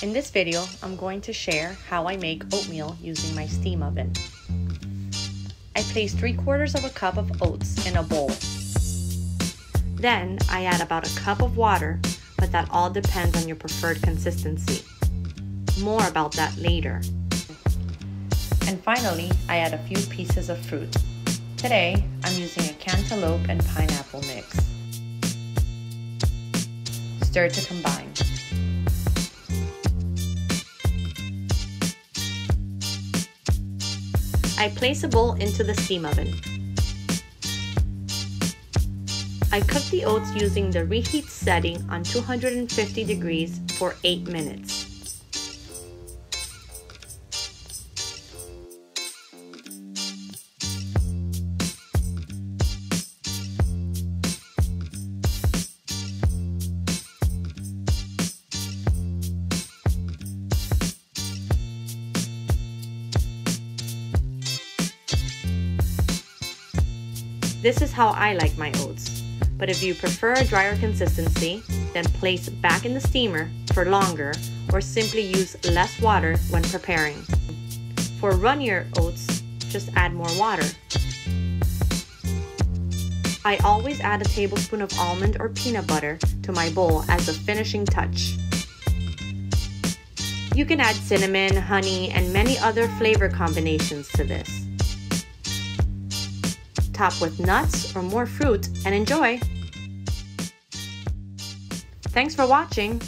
In this video, I'm going to share how I make oatmeal using my steam oven. I place 3 quarters of a cup of oats in a bowl. Then I add about a cup of water, but that all depends on your preferred consistency. More about that later. And finally, I add a few pieces of fruit. Today, I'm using a cantaloupe and pineapple mix. Stir to combine. I place a bowl into the steam oven. I cook the oats using the reheat setting on 250 degrees for 8 minutes. This is how I like my oats. But if you prefer a drier consistency, then place back in the steamer for longer or simply use less water when preparing. For runnier oats, just add more water. I always add a tablespoon of almond or peanut butter to my bowl as a finishing touch. You can add cinnamon, honey, and many other flavor combinations to this top with nuts or more fruit, and enjoy! Thanks for watching!